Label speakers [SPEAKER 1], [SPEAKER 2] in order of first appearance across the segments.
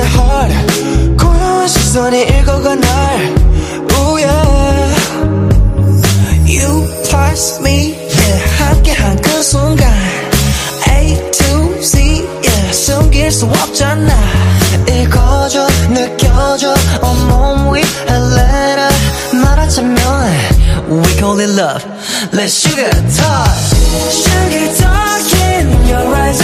[SPEAKER 1] 있는 heart. 고요한 시선이 읽어가 날. Oh yeah. You pass me yeah. 함께한 그 순간. A to Z yeah. 숨길 수 없잖아. 읽어줘 느껴줘. 온몸 위 헬레라 말하자면 We call it love. Let's sugar talk Sugar talk in your eyes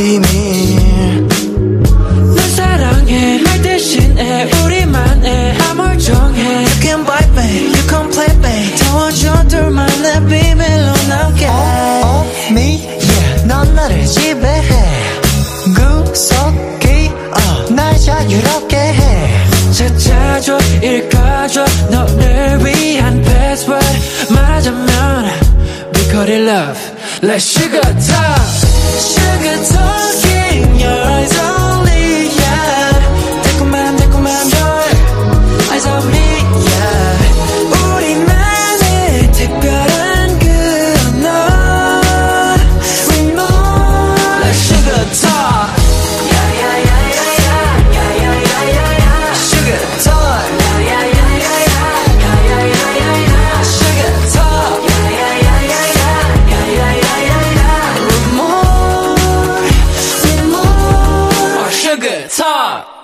[SPEAKER 1] 비밀 널 사랑해 말 대신에 우리만의 암을 정해 You can bite me, you can play me 태워줘 둘만의 비밀로 남게
[SPEAKER 2] Oh, oh, me, yeah, 넌 나를 지배해 구석기, 어, 날 자유롭게 해
[SPEAKER 1] 찾아줘 읽어줘 너를 위한 password 말하자면 We call it love Let's sugar talk sugar talking. Talk。